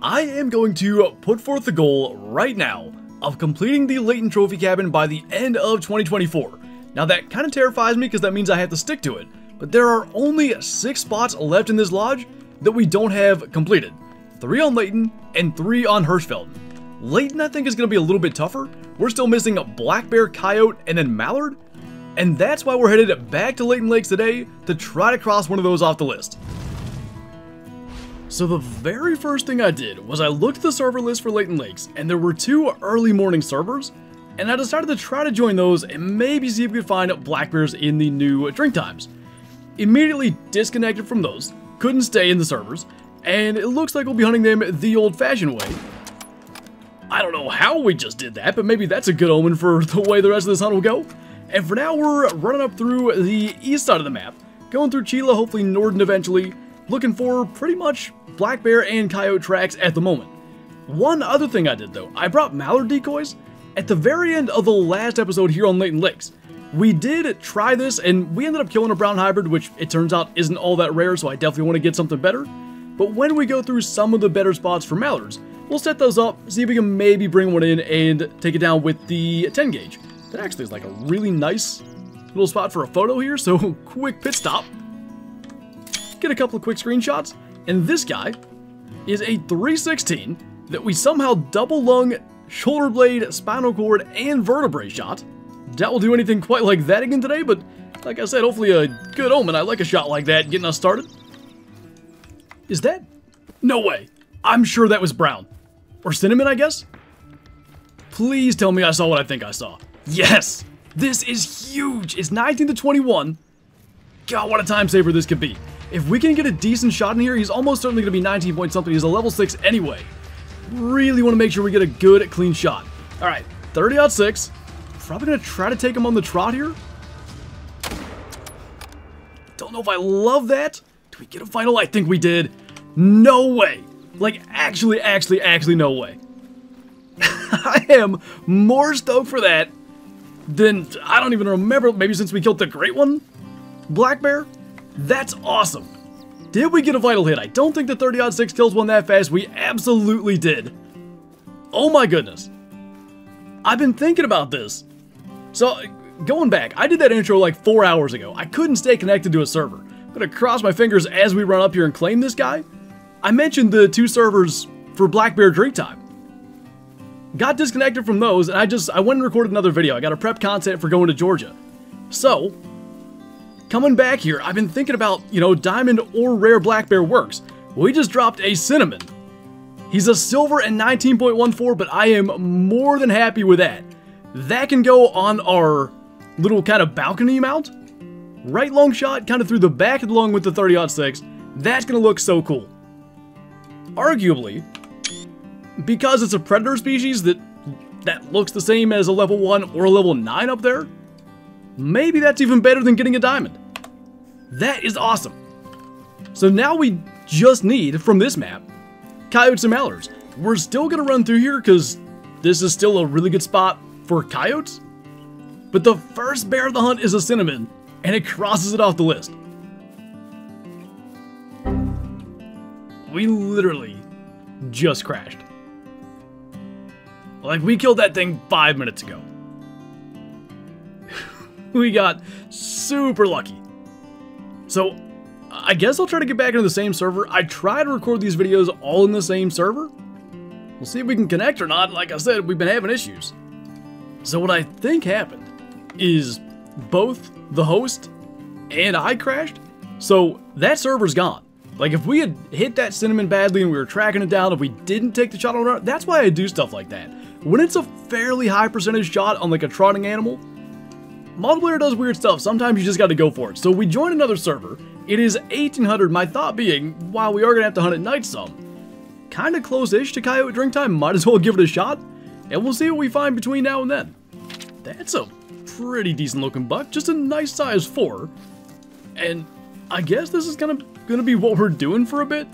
I am going to put forth the goal right now of completing the Layton Trophy Cabin by the end of 2024. Now that kind of terrifies me because that means I have to stick to it, but there are only 6 spots left in this lodge that we don't have completed. 3 on Layton and 3 on Hirschfeld. Layton I think is going to be a little bit tougher. We're still missing Black Bear, Coyote, and then Mallard. And that's why we're headed back to Layton Lakes today to try to cross one of those off the list. So the very first thing I did was I looked the server list for Layton Lakes, and there were two early morning servers, and I decided to try to join those and maybe see if we could find black bears in the new drink times. Immediately disconnected from those, couldn't stay in the servers, and it looks like we'll be hunting them the old-fashioned way. I don't know how we just did that, but maybe that's a good omen for the way the rest of this hunt will go. And for now, we're running up through the east side of the map, going through Chila, hopefully Norden eventually, looking for pretty much black bear and coyote tracks at the moment. One other thing I did though, I brought mallard decoys. At the very end of the last episode here on Layton Lakes, we did try this and we ended up killing a brown hybrid, which it turns out isn't all that rare, so I definitely want to get something better. But when we go through some of the better spots for mallards, we'll set those up, see if we can maybe bring one in and take it down with the 10 gauge. That actually is like a really nice little spot for a photo here, so quick pit stop. Get a couple of quick screenshots, and this guy is a 316 that we somehow double lung, shoulder blade, spinal cord, and vertebrae shot. Doubt we'll do anything quite like that again today, but like I said, hopefully a good omen. I like a shot like that getting us started. Is that? No way. I'm sure that was brown. Or cinnamon, I guess? Please tell me I saw what I think I saw. Yes! This is huge! It's 19 to 21. God, what a time saver this could be. If we can get a decent shot in here, he's almost certainly going to be 19 point something. He's a level 6 anyway. Really want to make sure we get a good, clean shot. Alright, 30-06. Probably going to try to take him on the trot here. Don't know if I love that. Do we get a final? I think we did. No way. Like, actually, actually, actually, no way. I am more stoked for that than, I don't even remember, maybe since we killed the great one? Black Bear? That's awesome. Did we get a vital hit? I don't think the 30-06 kills won that fast. We absolutely did. Oh my goodness. I've been thinking about this. So, going back, I did that intro like four hours ago. I couldn't stay connected to a server. I'm gonna cross my fingers as we run up here and claim this guy. I mentioned the two servers for Black Bear Drink Time. Got disconnected from those, and I just, I went and recorded another video. I got to prep content for going to Georgia. So, Coming back here, I've been thinking about, you know, diamond or rare black bear works. We just dropped a cinnamon. He's a silver and 19.14, but I am more than happy with that. That can go on our little kind of balcony mount. Right long shot, kind of through the back along with the 30-06. That's going to look so cool. Arguably, because it's a predator species that that looks the same as a level 1 or a level 9 up there, Maybe that's even better than getting a diamond. That is awesome. So now we just need, from this map, coyotes and mallards. We're still going to run through here because this is still a really good spot for coyotes. But the first bear of the hunt is a cinnamon, and it crosses it off the list. We literally just crashed. Like, we killed that thing five minutes ago. We got super lucky. So, I guess I'll try to get back into the same server. I try to record these videos all in the same server. We'll see if we can connect or not. Like I said, we've been having issues. So what I think happened is both the host and I crashed. So that server's gone. Like if we had hit that cinnamon badly and we were tracking it down, if we didn't take the shot on it, that's why I do stuff like that. When it's a fairly high percentage shot on like a trotting animal, Multiplayer does weird stuff, sometimes you just gotta go for it. So we join another server, it is 1800, my thought being, while we are gonna have to hunt at night some, kinda close-ish to Coyote Drink Time, might as well give it a shot, and we'll see what we find between now and then. That's a pretty decent looking buck, just a nice size 4, and I guess this is gonna, gonna be what we're doing for a bit.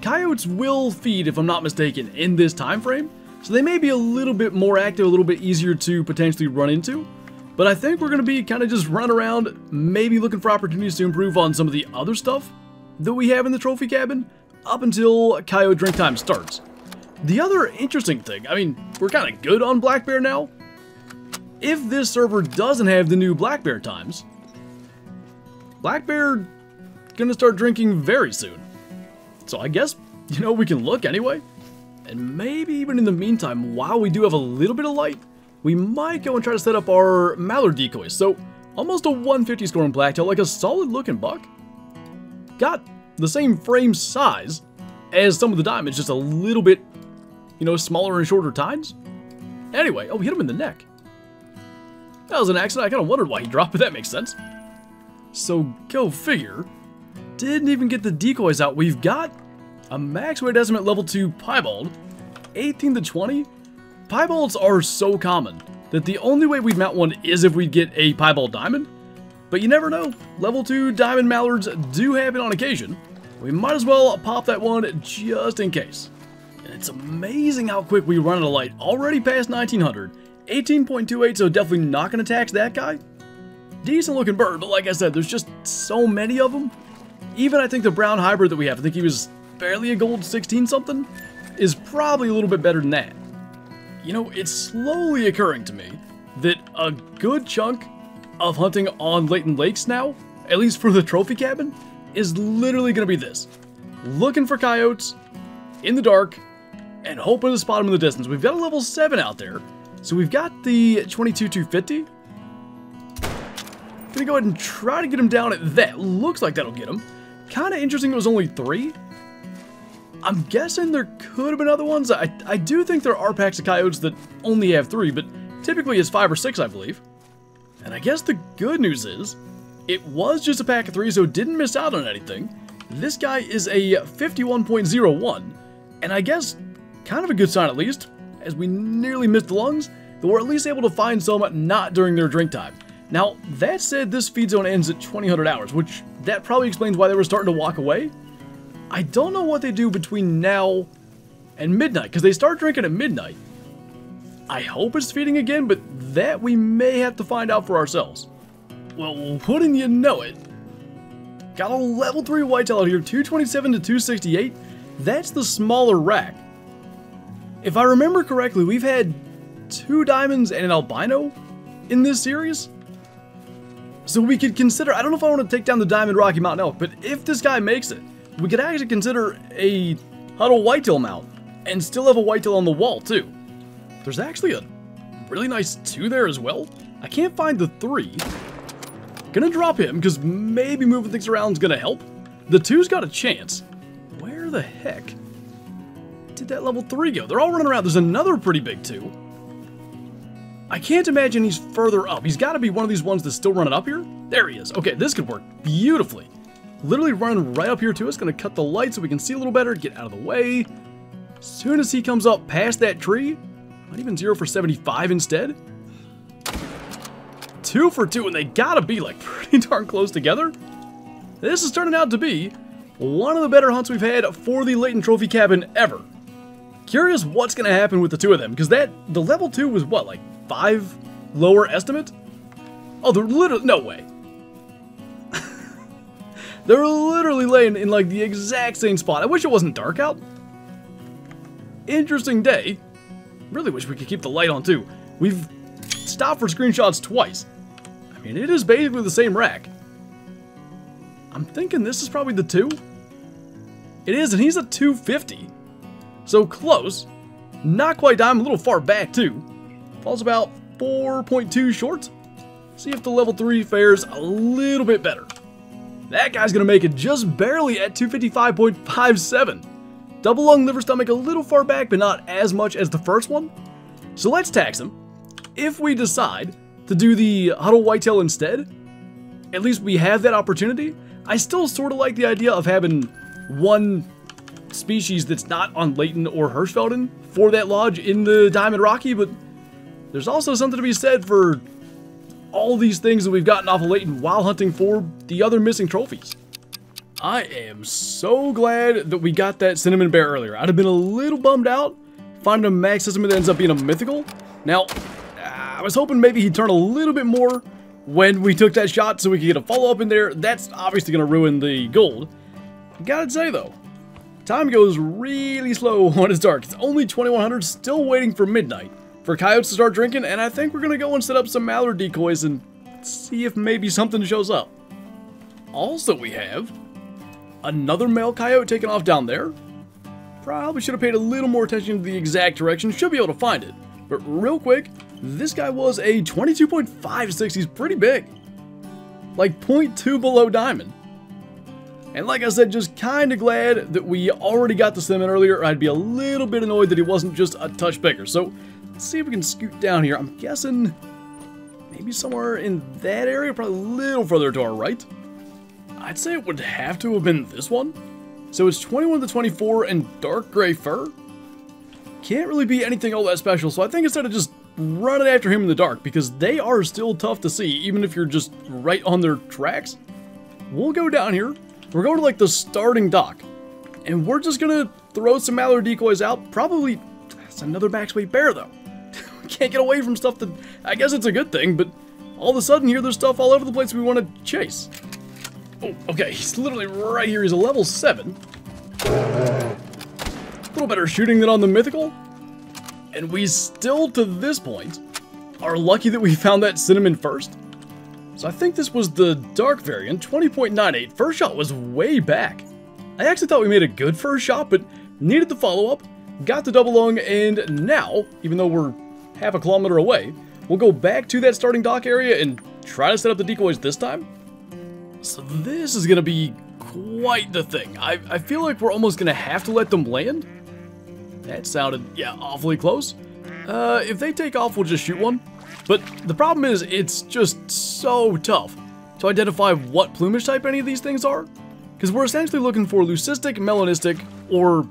Coyotes will feed, if I'm not mistaken, in this time frame, so they may be a little bit more active, a little bit easier to potentially run into. But I think we're going to be kind of just run around, maybe looking for opportunities to improve on some of the other stuff that we have in the trophy cabin. up until Coyote drink time starts. The other interesting thing, I mean, we're kind of good on Black Bear now. If this server doesn't have the new Black Bear times, Black Bear gonna start drinking very soon. So I guess, you know, we can look anyway. And maybe even in the meantime, while we do have a little bit of light, we might go and try to set up our Mallard decoys. So almost a 150 scoring blacktail, like a solid looking buck. Got the same frame size as some of the diamonds, just a little bit, you know, smaller and shorter tines. Anyway, oh, we hit him in the neck. That was an accident. I kind of wondered why he dropped, but that makes sense. So go figure. Didn't even get the decoys out. We've got a max weight estimate level 2 piebald, 18 to 20. Piebalds are so common that the only way we'd mount one is if we get a piebald diamond. But you never know. Level 2 diamond mallards do happen on occasion. We might as well pop that one just in case. And it's amazing how quick we run out of light. Already past 1900. 18.28, so definitely not going to tax that guy. Decent looking bird, but like I said, there's just so many of them. Even I think the brown hybrid that we have, I think he was barely a gold 16 something, is probably a little bit better than that. You know, it's slowly occurring to me that a good chunk of hunting on Layton Lakes now, at least for the trophy cabin, is literally going to be this. Looking for coyotes in the dark and hoping to spot them in the distance. We've got a level 7 out there, so we've got the 22-250. Gonna go ahead and try to get him down at that. Looks like that'll get him. Kind of interesting it was only three. I'm guessing there could have been other ones. I, I do think there are packs of coyotes that only have three, but typically it's five or six, I believe. And I guess the good news is, it was just a pack of three, so didn't miss out on anything. This guy is a 51.01, and I guess kind of a good sign at least, as we nearly missed the lungs, that we're at least able to find some not during their drink time. Now, that said, this feed zone ends at 2000 hours, which that probably explains why they were starting to walk away. I don't know what they do between now and midnight, because they start drinking at midnight. I hope it's feeding again, but that we may have to find out for ourselves. Well, wouldn't you know it? Got a level 3 whitetail out here, 227 to 268. That's the smaller rack. If I remember correctly, we've had two diamonds and an albino in this series. So we could consider, I don't know if I want to take down the Diamond Rocky Mountain Elk, but if this guy makes it, we could actually consider a Huddle Whitetail mount and still have a whitetail on the wall too. There's actually a really nice two there as well. I can't find the three. Gonna drop him because maybe moving things around is gonna help. The two's got a chance. Where the heck did that level three go? They're all running around. There's another pretty big two. I can't imagine he's further up. He's got to be one of these ones that's still running up here. There he is. Okay, this could work beautifully. Literally running right up here to us. To cut the light so we can see a little better. Get out of the way. As soon as he comes up past that tree, not even 0 for 75 instead. Two for two, and they gotta be like pretty darn close together. This is turning out to be one of the better hunts we've had for the Layton Trophy Cabin ever. Curious what's gonna happen with the two of them, because that, the level two was what, like five lower estimate? Oh, they're literally, no way. They're literally laying in like the exact same spot. I wish it wasn't dark out. Interesting day. Really wish we could keep the light on too. We've stopped for screenshots twice. I mean, it is basically the same rack. I'm thinking this is probably the two. It is, and he's a 250. So close. Not quite diamond, a little far back too. Falls about 4.2 short. See if the level 3 fares a little bit better. That guy's gonna make it just barely at 255.57. Double lung liver stomach a little far back, but not as much as the first one. So let's tax him. If we decide to do the Huddle Whitetail instead, at least we have that opportunity. I still sort of like the idea of having one species that's not on Layton or Hirschfelden for that lodge in the Diamond Rocky, but there's also something to be said for all these things that we've gotten off of Layton while hunting for the other missing trophies. I am so glad that we got that Cinnamon Bear earlier. I'd have been a little bummed out finding a max system that ends up being a mythical. Now, I was hoping maybe he'd turn a little bit more when we took that shot so we could get a follow-up in there. That's obviously going to ruin the gold. Gotta say, though, Time goes really slow when it's dark. It's only 2100, still waiting for midnight for coyotes to start drinking, and I think we're gonna go and set up some mallard decoys and see if maybe something shows up. Also, we have another male coyote taking off down there. Probably should have paid a little more attention to the exact direction, should be able to find it. But real quick, this guy was a 22.56, he's pretty big. Like 0.2 below diamond. And like I said, just kind of glad that we already got the cinnamon earlier, I'd be a little bit annoyed that he wasn't just a touch bigger. So, let's see if we can scoot down here. I'm guessing maybe somewhere in that area, probably a little further to our right. I'd say it would have to have been this one. So it's 21 to 24 and dark gray fur. Can't really be anything all that special, so I think instead of just running after him in the dark, because they are still tough to see, even if you're just right on their tracks, we'll go down here. We're going to like the starting dock, and we're just gonna throw some mallard decoys out. Probably, that's another max weight bear though. Can't get away from stuff that, I guess it's a good thing, but all of a sudden here there's stuff all over the place we want to chase. Oh, okay, he's literally right here. He's a level 7. A little better shooting than on the Mythical. And we still, to this point, are lucky that we found that Cinnamon first. So I think this was the Dark variant, 20.98. First shot was way back. I actually thought we made a good first shot, but needed the follow-up, got the double lung, and now, even though we're half a kilometer away, we'll go back to that starting dock area and try to set up the decoys this time. So this is going to be quite the thing. I, I feel like we're almost going to have to let them land. That sounded, yeah, awfully close. Uh, if they take off, we'll just shoot one. But the problem is, it's just so tough to identify what plumage type any of these things are. Because we're essentially looking for leucistic, melanistic, or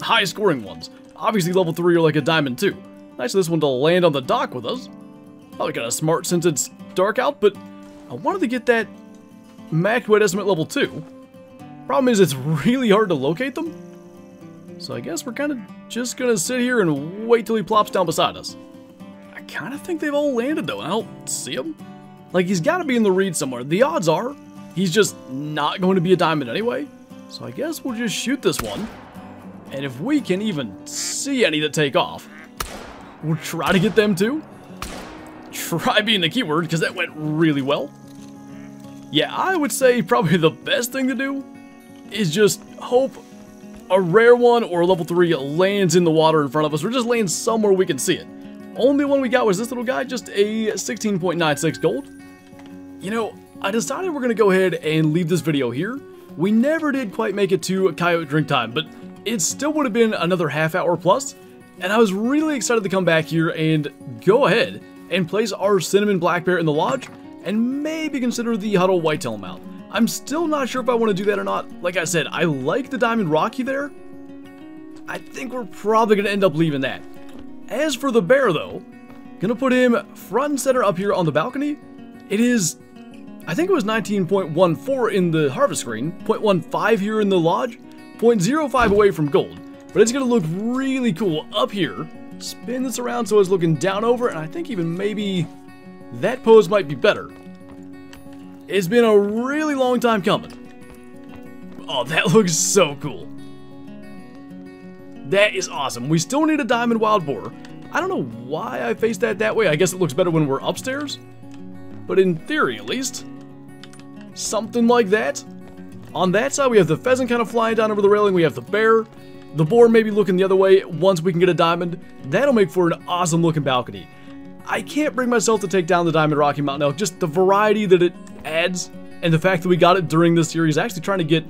high scoring ones. Obviously level 3 are like a diamond too. Nice of this one to land on the dock with us. Probably kind of smart since it's dark out, but I wanted to get that weight estimate level 2. Problem is it's really hard to locate them. So I guess we're kind of just going to sit here and wait till he plops down beside us. I kind of think they've all landed though, I don't see him. Like he's got to be in the reed somewhere. The odds are he's just not going to be a diamond anyway. So I guess we'll just shoot this one. And if we can even see any that take off, we'll try to get them too. Try being the keyword because that went really well. Yeah, I would say probably the best thing to do is just hope a rare one or a level 3 lands in the water in front of us, or just lands somewhere we can see it. Only one we got was this little guy, just a 16.96 gold. You know, I decided we're going to go ahead and leave this video here. We never did quite make it to Coyote Drink Time, but it still would have been another half hour plus, and I was really excited to come back here and go ahead and place our Cinnamon Black Bear in the lodge, and maybe consider the Huddle Whitetail mount. I'm still not sure if I want to do that or not. Like I said, I like the Diamond Rocky there. I think we're probably going to end up leaving that. As for the bear though, gonna put him front and center up here on the balcony. It is, I think it was 19.14 in the harvest screen, 0.15 here in the lodge, 0.05 away from gold. But it's gonna look really cool up here. Spin this around so it's looking down over, and I think even maybe that pose might be better. It's been a really long time coming. Oh, that looks so cool. That is awesome. We still need a diamond wild boar. I don't know why I faced that that way. I guess it looks better when we're upstairs. But in theory, at least, something like that. On that side, we have the pheasant kind of flying down over the railing. We have the bear. The boar may be looking the other way once we can get a diamond. That'll make for an awesome looking balcony. I can't bring myself to take down the Diamond Rocky Mountain Elk. Just the variety that it adds and the fact that we got it during this series. Actually trying to get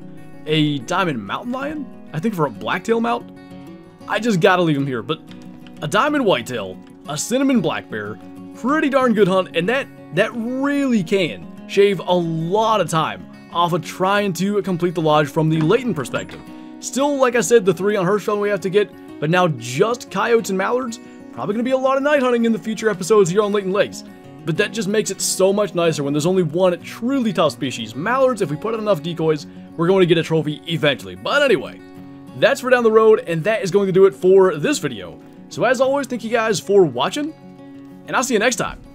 a Diamond Mountain Lion. I think for a Blacktail mount. I just gotta leave him here. But a Diamond Whitetail, a Cinnamon Black Bear, pretty darn good hunt. And that, that really can shave a lot of time off of trying to complete the lodge from the Layton perspective. Still, like I said, the three on Hirschfeld we have to get, but now just coyotes and mallards, probably going to be a lot of night hunting in the future episodes here on Layton Lakes. But that just makes it so much nicer when there's only one truly tough species. Mallards, if we put out enough decoys, we're going to get a trophy eventually. But anyway, that's for down the road, and that is going to do it for this video. So as always, thank you guys for watching, and I'll see you next time.